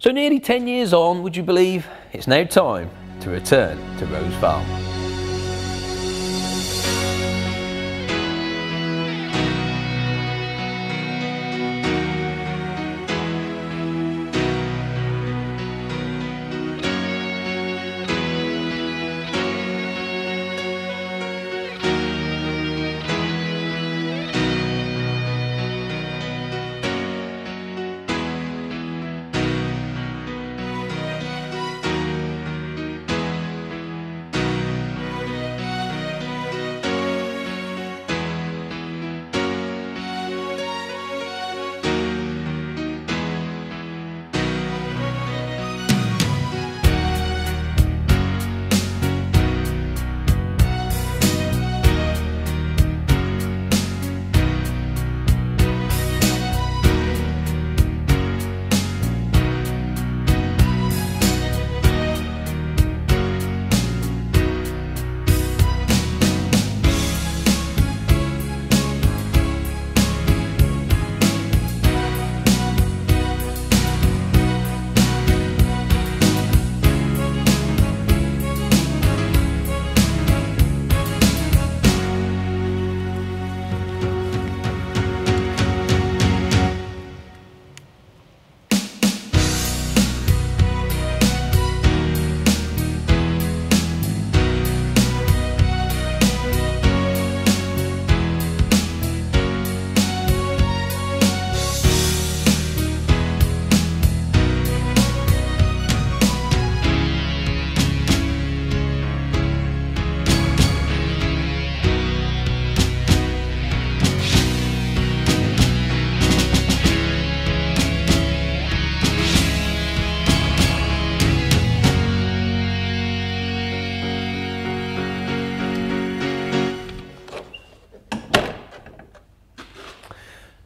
So nearly 10 years on, would you believe, it's now time to return to Rose Farm.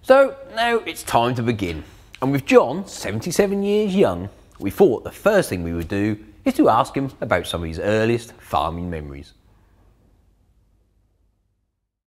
So now it's time to begin. And with John, 77 years young, we thought the first thing we would do is to ask him about some of his earliest farming memories.